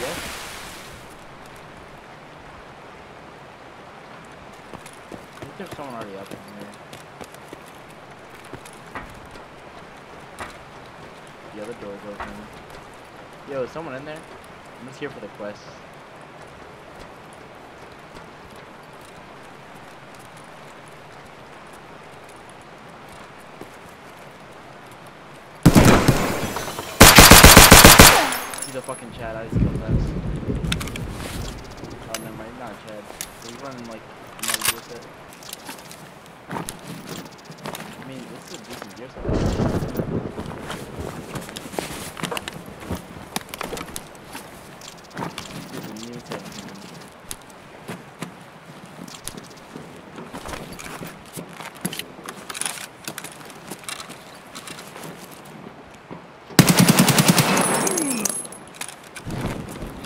yet? I think there's someone already up in here. The other door's open. Yo, is someone in there? I'm just here for the quest. He's a fucking Chad. I just killed that. Oh, never mind. Not Chad. He's running like muddy with it. I mean, this is a decent gear.